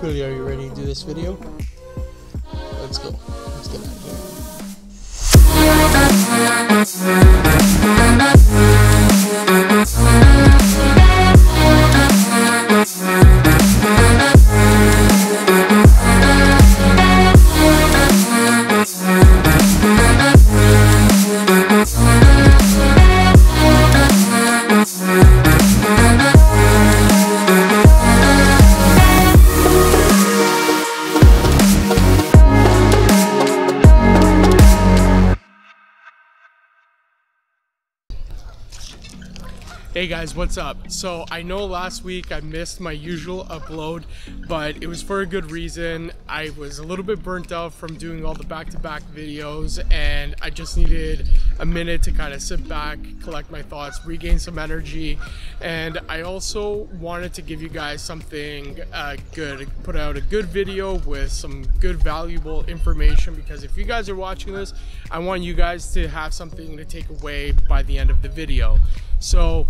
Fuli, are you ready to do this video? Let's go. Let's get out of Hey guys, what's up? So I know last week I missed my usual upload, but it was for a good reason. I was a little bit burnt out from doing all the back-to-back -back videos and I just needed a minute to kind of sit back, collect my thoughts, regain some energy. And I also wanted to give you guys something uh, good, put out a good video with some good valuable information because if you guys are watching this, I want you guys to have something to take away by the end of the video. So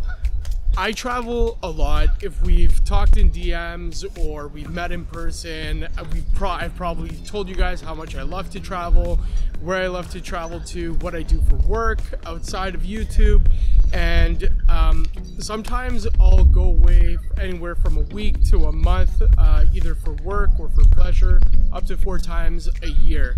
I travel a lot. If we've talked in DMs or we've met in person, uh, we've pro I've probably told you guys how much I love to travel, where I love to travel to, what I do for work outside of YouTube. And um, sometimes I'll go away anywhere from a week to a month, uh, either for work or for pleasure, up to four times a year.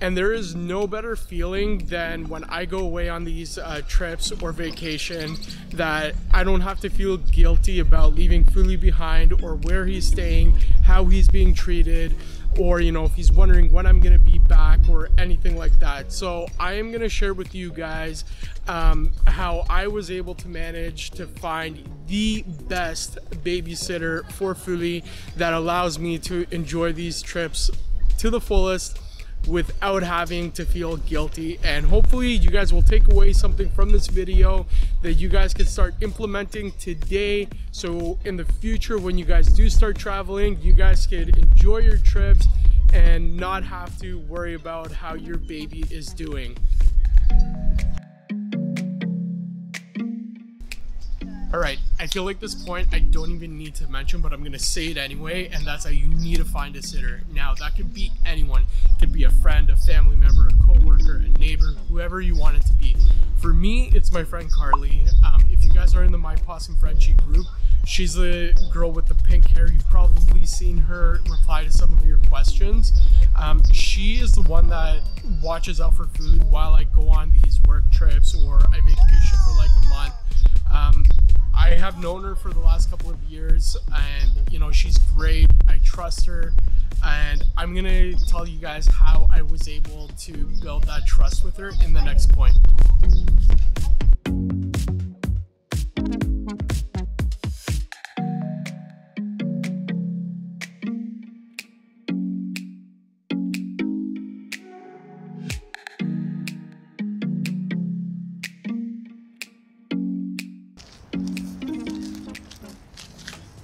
And there is no better feeling than when I go away on these uh, trips or vacation that I don't have to feel guilty about leaving Fuli behind or where he's staying, how he's being treated, or you know if he's wondering when I'm gonna be back or anything like that. So I am gonna share with you guys um, how I was able to manage to find the best babysitter for Fuli that allows me to enjoy these trips to the fullest without having to feel guilty and hopefully you guys will take away something from this video that you guys can start implementing today so in the future when you guys do start traveling you guys can enjoy your trips and not have to worry about how your baby is doing All right, I feel like this point I don't even need to mention, but I'm gonna say it anyway, and that's how you need to find a sitter. Now, that could be anyone. Could be a friend, a family member, a coworker, a neighbor, whoever you want it to be. For me, it's my friend Carly. Um, if you guys are in the My Pawesome Frenchie group, she's the girl with the pink hair. You've probably seen her reply to some of your questions. Um, she is the one that watches out for food while I go on these work trips or I vacation for like a month. Um, I have known her for the last couple of years and you know she's great. I trust her and I'm gonna tell you guys how I was able to build that trust with her in the next point.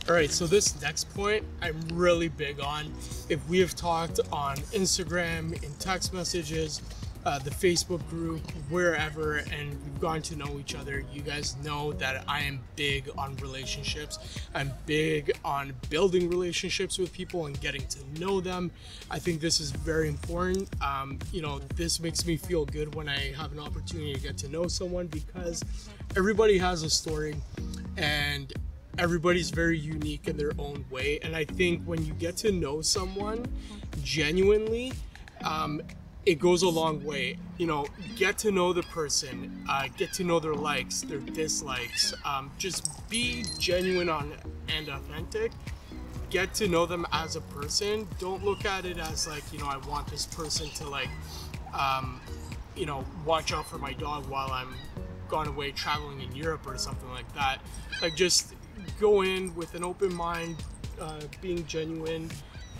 All right, so this next point I'm really big on. If we have talked on Instagram, in text messages, uh, the Facebook group, wherever, and we've gotten to know each other, you guys know that I am big on relationships. I'm big on building relationships with people and getting to know them. I think this is very important. Um, you know, this makes me feel good when I have an opportunity to get to know someone because everybody has a story and everybody's very unique in their own way. And I think when you get to know someone genuinely, um, it goes a long way. You know, get to know the person, uh, get to know their likes, their dislikes. Um, just be genuine on and authentic. Get to know them as a person. Don't look at it as like, you know, I want this person to like, um, you know, watch out for my dog while I'm gone away traveling in Europe or something like that. Like just go in with an open mind, uh, being genuine,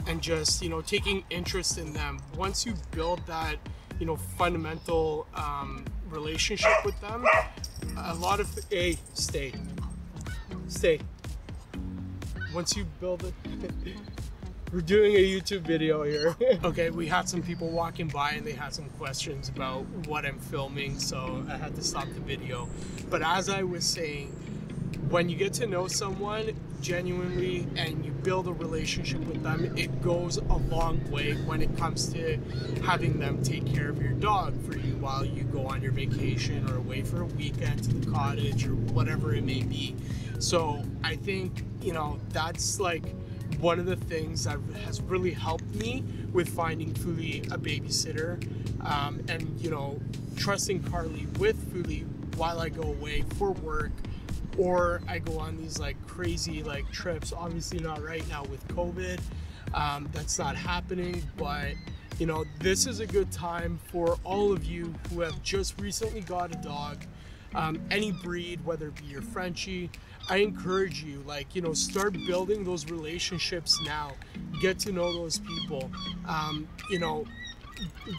and just you know taking interest in them. Once you build that, you know, fundamental um, relationship with them, a lot of a stay, stay. Once you build it. We're doing a YouTube video here. okay, we had some people walking by and they had some questions about what I'm filming, so I had to stop the video. But as I was saying, when you get to know someone genuinely and you build a relationship with them, it goes a long way when it comes to having them take care of your dog for you while you go on your vacation or away for a weekend to the cottage or whatever it may be. So I think, you know, that's like one of the things that has really helped me with finding Fuli a babysitter um, and, you know, trusting Carly with Fuli while I go away for work or I go on these like crazy like trips. Obviously not right now with COVID. Um, that's not happening, but you know, this is a good time for all of you who have just recently got a dog, um, any breed, whether it be your Frenchie. I encourage you, like, you know, start building those relationships now. Get to know those people. Um, you know,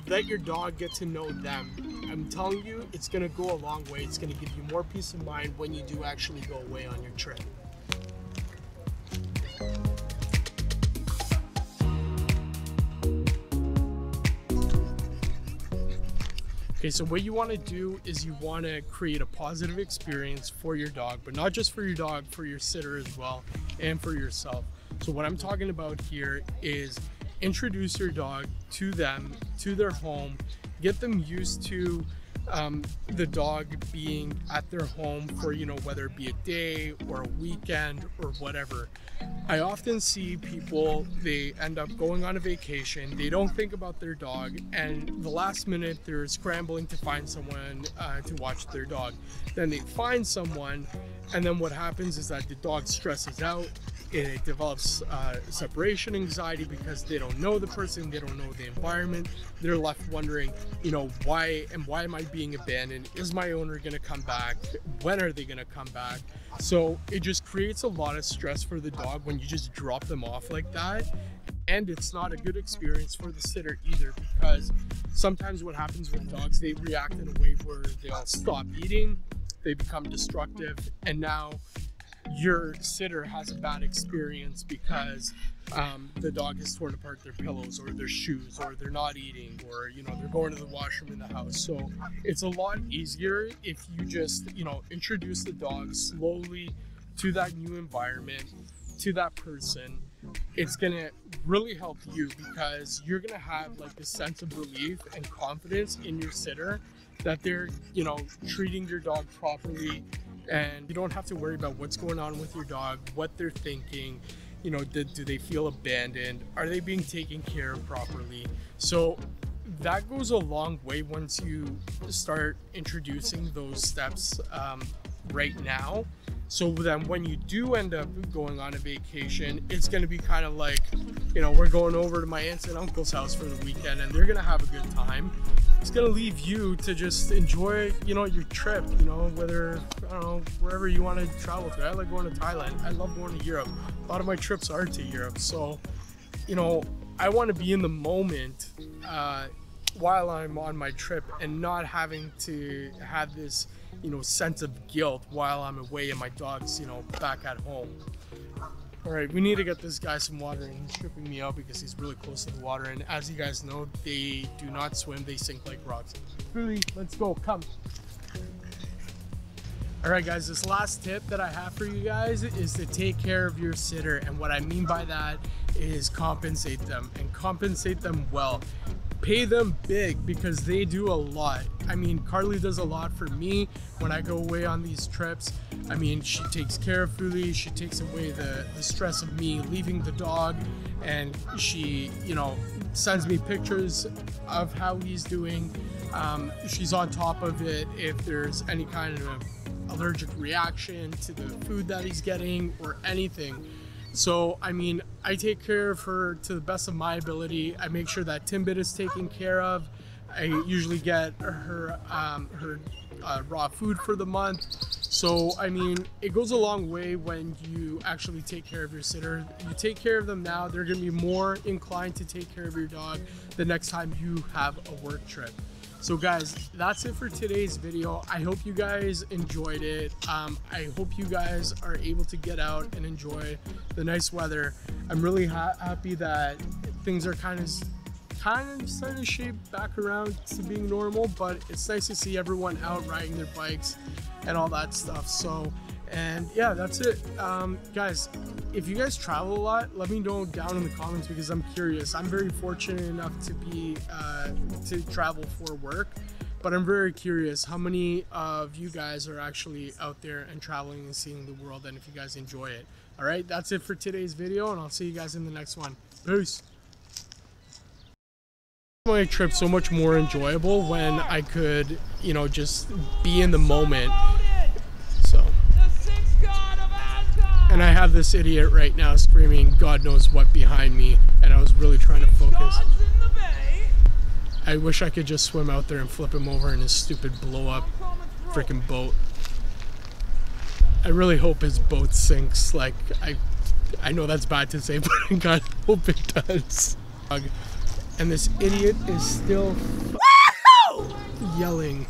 let your dog get to know them. I'm telling you, it's gonna go a long way. It's gonna give you more peace of mind when you do actually go away on your trip. Okay, so what you want to do is you want to create a positive experience for your dog, but not just for your dog, for your sitter as well, and for yourself. So what I'm talking about here is introduce your dog to them, to their home, get them used to um, the dog being at their home for, you know, whether it be a day or a weekend or whatever. I often see people, they end up going on a vacation, they don't think about their dog, and the last minute they're scrambling to find someone uh, to watch their dog. Then they find someone, and then what happens is that the dog stresses out, it develops uh, separation anxiety because they don't know the person, they don't know the environment. They're left wondering, you know, why and why am I being abandoned? Is my owner going to come back? When are they going to come back? So it just creates a lot of stress for the dog when you just drop them off like that. And it's not a good experience for the sitter either because sometimes what happens with dogs, they react in a way where they'll stop eating, they become destructive, and now your sitter has a bad experience because um, the dog has torn apart their pillows or their shoes or they're not eating or you know they're going to the washroom in the house. So it's a lot easier if you just you know introduce the dog slowly to that new environment to that person. It's gonna really help you because you're gonna have like a sense of relief and confidence in your sitter that they're you know treating your dog properly and you don't have to worry about what's going on with your dog, what they're thinking, you know, do, do they feel abandoned? Are they being taken care of properly? So that goes a long way once you start introducing those steps um, right now. So then when you do end up going on a vacation, it's going to be kind of like, you know, we're going over to my aunts and uncle's house for the weekend and they're going to have a good time it's gonna leave you to just enjoy, you know, your trip. You know, whether I don't know wherever you want to travel to. I like going to Thailand. I love going to Europe. A lot of my trips are to Europe, so you know, I want to be in the moment uh, while I'm on my trip and not having to have this, you know, sense of guilt while I'm away and my dog's, you know, back at home. All right, we need to get this guy some water and he's tripping me out because he's really close to the water. And as you guys know, they do not swim, they sink like rocks. Really, let's go, come. All right, guys, this last tip that I have for you guys is to take care of your sitter. And what I mean by that is compensate them and compensate them well pay them big because they do a lot. I mean, Carly does a lot for me when I go away on these trips. I mean, she takes care of Fuli, she takes away the, the stress of me leaving the dog, and she, you know, sends me pictures of how he's doing. Um, she's on top of it if there's any kind of allergic reaction to the food that he's getting or anything. So, I mean, I take care of her to the best of my ability. I make sure that Timbit is taken care of. I usually get her um, her uh, raw food for the month. So, I mean, it goes a long way when you actually take care of your sitter. You take care of them now, they're gonna be more inclined to take care of your dog the next time you have a work trip. So guys, that's it for today's video. I hope you guys enjoyed it. Um, I hope you guys are able to get out and enjoy the nice weather. I'm really ha happy that things are kind of kind of starting to shape back around to being normal, but it's nice to see everyone out riding their bikes and all that stuff. So And yeah, that's it. Um, guys, if you guys travel a lot, let me know down in the comments because I'm curious. I'm very fortunate enough to be uh, to travel for work, but I'm very curious how many of you guys are actually out there and traveling and seeing the world, and if you guys enjoy it. All right, that's it for today's video, and I'll see you guys in the next one. Peace. My trip so much more enjoyable when I could, you know, just be in the moment. And I have this idiot right now screaming God knows what behind me, and I was really trying to focus. I wish I could just swim out there and flip him over in his stupid blow up freaking boat. I really hope his boat sinks. Like, I I know that's bad to say, but I God hope it does. And this idiot is still yelling